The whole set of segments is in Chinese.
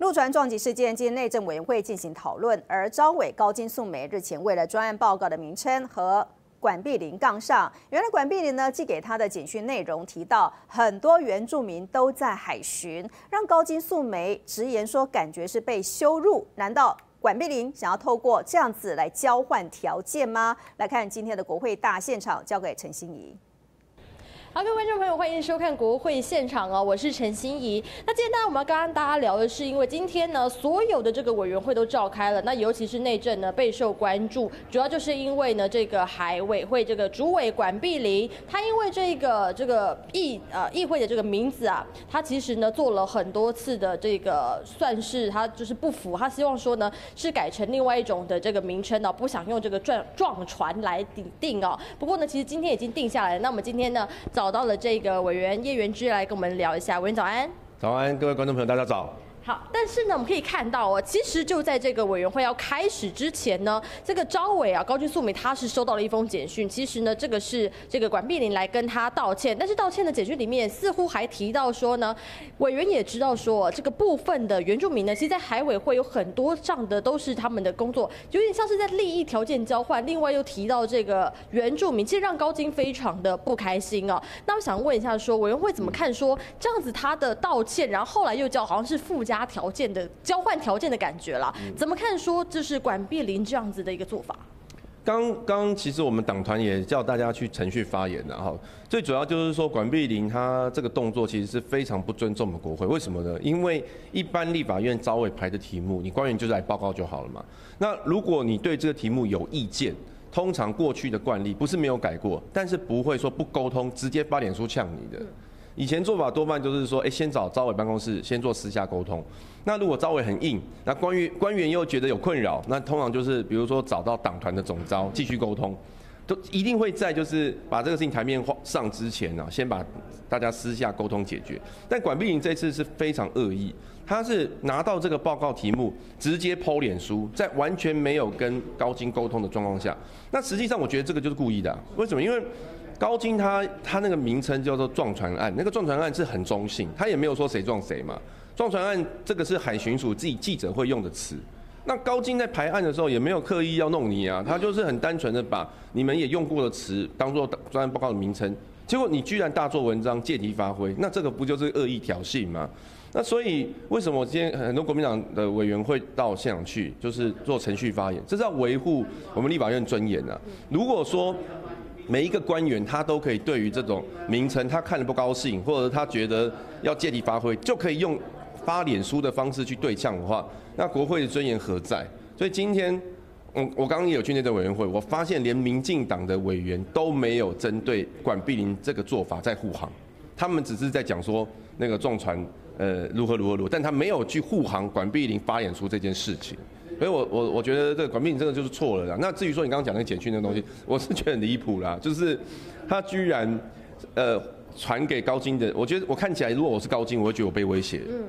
陆船撞击事件，经内政委员会进行讨论，而招委高金素梅日前为了专案报告的名称和管碧林杠上，原来管碧林呢寄给他的简讯内容提到很多原住民都在海巡，让高金素梅直言说感觉是被羞辱，难道管碧林想要透过这样子来交换条件吗？来看今天的国会大现场，交给陈心怡。好，各位观众朋友，欢迎收看国会现场哦，我是陈心怡。那今天呢，我们刚刚大家聊的是，因为今天呢，所有的这个委员会都召开了，那尤其是内政呢备受关注，主要就是因为呢，这个海委会这个主委管碧林，他因为这个这个议呃议会的这个名字啊，他其实呢做了很多次的这个算是他就是不服，他希望说呢是改成另外一种的这个名称哦，不想用这个撞撞船来定定哦。不过呢，其实今天已经定下来了，那我们今天呢。找到了这个委员叶元之来跟我们聊一下，委员早安。早安，各位观众朋友，大家早。好，但是呢，我们可以看到哦，其实就在这个委员会要开始之前呢，这个招委啊，高俊素梅他是收到了一封简讯。其实呢，这个是这个管碧玲来跟他道歉，但是道歉的简讯里面似乎还提到说呢，委员也知道说这个部分的原住民呢，其实，在海委会有很多上的都是他们的工作，有点像是在利益条件交换。另外又提到这个原住民，其实让高金非常的不开心哦。那我想问一下，说委员会怎么看？说这样子他的道歉，然后后来又叫好像是副加。条件的交换条件的感觉了，怎么看？说就是管碧林这样子的一个做法。刚刚其实我们党团也叫大家去程序发言了哈，最主要就是说管碧林他这个动作其实是非常不尊重我们国会，为什么呢？因为一般立法院招委排的题目，你官员就是来报告就好了嘛。那如果你对这个题目有意见，通常过去的惯例不是没有改过，但是不会说不沟通，直接发脸书呛你的。以前做法多半就是说，哎，先找招委办公室，先做私下沟通。那如果招委很硬，那关于官员又觉得有困扰，那通常就是比如说找到党团的总招继续沟通，都一定会在就是把这个事情台面上之前呢，先把大家私下沟通解决。但管碧玲这次是非常恶意，他是拿到这个报告题目直接剖脸书，在完全没有跟高金沟通的状况下，那实际上我觉得这个就是故意的。为什么？因为高金他他那个名称叫做撞船案，那个撞船案是很中性，他也没有说谁撞谁嘛。撞船案这个是海巡署自己记者会用的词。那高金在排案的时候也没有刻意要弄你啊，他就是很单纯的把你们也用过的词当做专案报告的名称，结果你居然大做文章借题发挥，那这个不就是恶意挑衅吗？那所以为什么今天很多国民党的委员会到现场去，就是做程序发言，这是要维护我们立法院尊严啊。如果说每一个官员他都可以对于这种名称他看了不高兴，或者他觉得要借题发挥，就可以用发脸书的方式去对呛的话，那国会的尊严何在？所以今天，我我刚刚也有去那个委员会，我发现连民进党的委员都没有针对管碧林这个做法在护航，他们只是在讲说那个撞船呃如何如何如何，但他没有去护航管碧林发言出这件事情。所以，我我我觉得这个管碧玲真的就是错了啦。那至于说你刚刚讲那个简讯那个东西，我是觉得很离谱啦。就是他居然呃传给高金的，我觉得我看起来，如果我是高金，我会觉得我被威胁。嗯。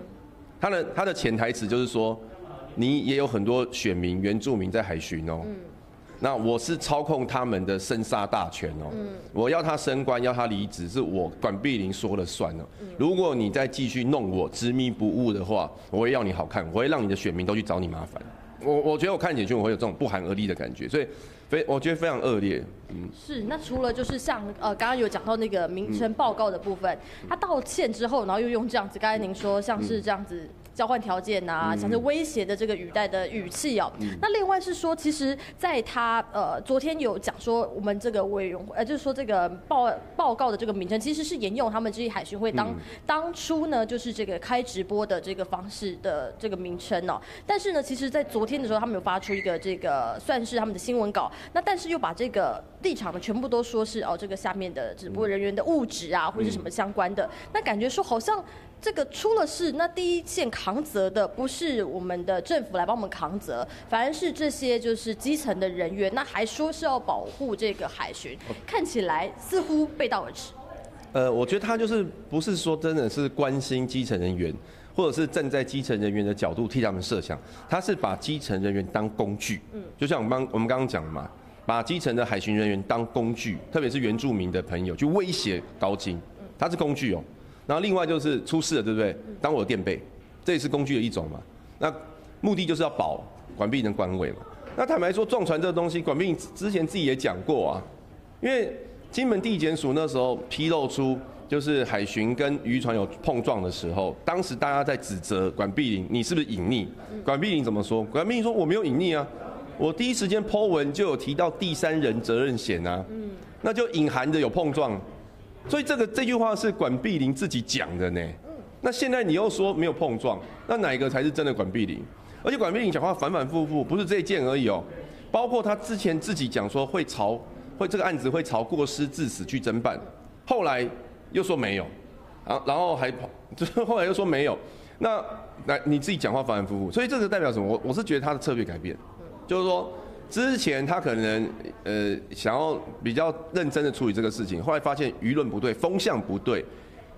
他的他的潜台词就是说，你也有很多选民原住民在海巡哦。嗯。那我是操控他们的生杀大权哦。嗯。我要他升官，要他离职，是我管碧玲说了算哦。嗯。如果你再继续弄我执迷不悟的话，我会要你好看，我会让你的选民都去找你麻烦。我我觉得我看简讯我会有这种不寒而栗的感觉，所以非我觉得非常恶劣。嗯，是。那除了就是像呃刚刚有讲到那个名称报告的部分，他道歉之后，然后又用这样子，刚才您说像是这样子。交换条件呐，像是威胁的这个语带的语气哦。那另外是说，其实在他呃昨天有讲说，我们这个委员会呃就是说这个报报告的这个名称，其实是沿用他们这些海巡会当当初呢就是这个开直播的这个方式的这个名称哦。但是呢，其实在昨天的时候，他们有发出一个这个算是他们的新闻稿，那但是又把这个立场呢全部都说是哦这个下面的直播人员的物质啊或者是什么相关的，那感觉说好像。这个出了事，那第一线扛责的不是我们的政府来帮我们扛责，反而是这些就是基层的人员。那还说是要保护这个海巡，看起来似乎背道而驰。呃，我觉得他就是不是说真的是关心基层人员，或者是站在基层人员的角度替他们设想，他是把基层人员当工具。嗯，就像我们刚我们刚刚讲的嘛，把基层的海巡人员当工具，特别是原住民的朋友去威胁高金，他是工具哦。然后另外就是出事了，对不对？当我的垫背，这也是工具的一种嘛。那目的就是要保管碧的官位嘛。那坦白说，撞船这个东西，管碧之前自己也讲过啊，因为金门地检署那时候披露出。就是海巡跟渔船有碰撞的时候，当时大家在指责管碧林，你是不是隐匿？管碧林怎么说？管碧林说我没有隐匿啊，我第一时间 Po 文就有提到第三人责任险啊，那就隐含着有碰撞，所以这个这句话是管碧林自己讲的呢。那现在你又说没有碰撞，那哪一个才是真的管碧玲？而且管碧玲讲话反反复复，不是这一件而已哦，包括他之前自己讲说会朝会这个案子会朝过失致死去侦办，后来。又说没有，啊，然后还跑，就是后来又说没有，那那你自己讲话反反复复，所以这个代表什么？我我是觉得他的策略改变，就是说之前他可能呃想要比较认真的处理这个事情，后来发现舆论不对，风向不对，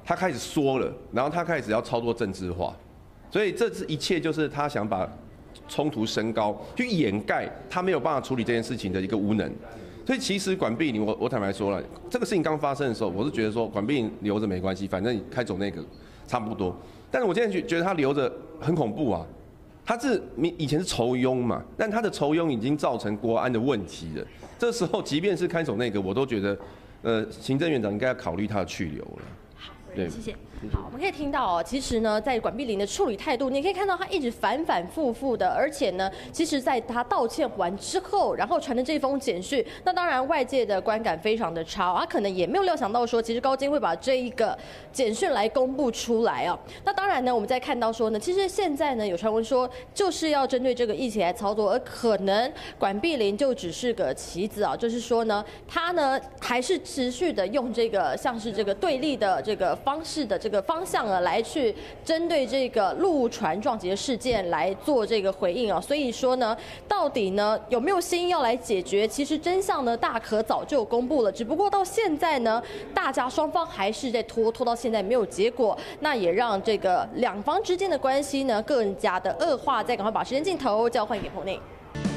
他开始说了，然后他开始要操作政治化，所以这次一切就是他想把冲突升高，去掩盖他没有办法处理这件事情的一个无能。所以其实管碧林，我我坦白说了，这个事情刚发生的时候，我是觉得说管碧林留着没关系，反正开走那个差不多。但是我现在觉觉得他留着很恐怖啊，他是以以前是仇庸嘛，但他的仇庸已经造成国安的问题了。这时候即便是开走那个，我都觉得，呃，行政院长应该要考虑他的去留了。谢谢。好，我们可以听到哦，其实呢，在管碧玲的处理态度，你可以看到他一直反反复复的，而且呢，其实在他道歉完之后，然后传的这封简讯，那当然外界的观感非常的差，他可能也没有料想到说，其实高金会把这一个简讯来公布出来啊。那当然呢，我们在看到说呢，其实现在呢有传闻说就是要针对这个疫情来操作，而可能管碧玲就只是个棋子啊，就是说呢，他呢还是持续的用这个像是这个对立的这个方式的这个。方向啊，来去针对这个陆船撞击的事件来做这个回应啊，所以说呢，到底呢有没有心要来解决？其实真相呢大可早就公布了，只不过到现在呢，大家双方还是在拖，拖到现在没有结果，那也让这个两方之间的关系呢更加的恶化。再赶快把时间镜头交换给侯内。